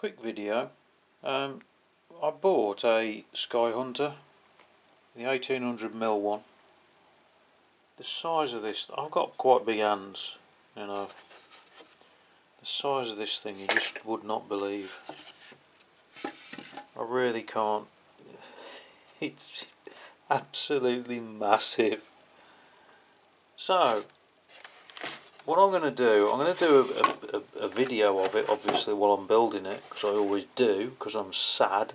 quick video. Um, I bought a SkyHunter, the 1800mm one. The size of this, I've got quite big hands, you know. The size of this thing you just would not believe. I really can't. It's absolutely massive. So, what I'm going to do, I'm going to do a, a, a, video of it obviously while I'm building it because I always do because I'm sad.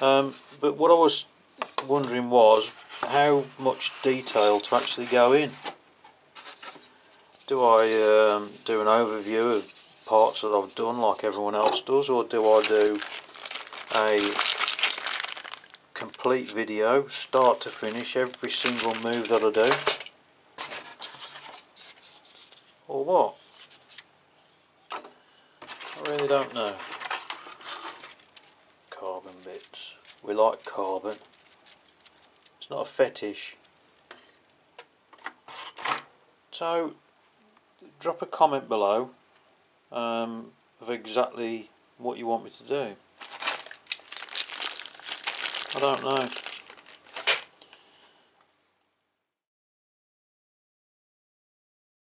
Um, but what I was wondering was how much detail to actually go in. Do I um, do an overview of parts that I've done like everyone else does or do I do a complete video start to finish every single move that I do or what? I really don't know. Carbon bits. We like carbon. It's not a fetish. So, drop a comment below um, of exactly what you want me to do. I don't know.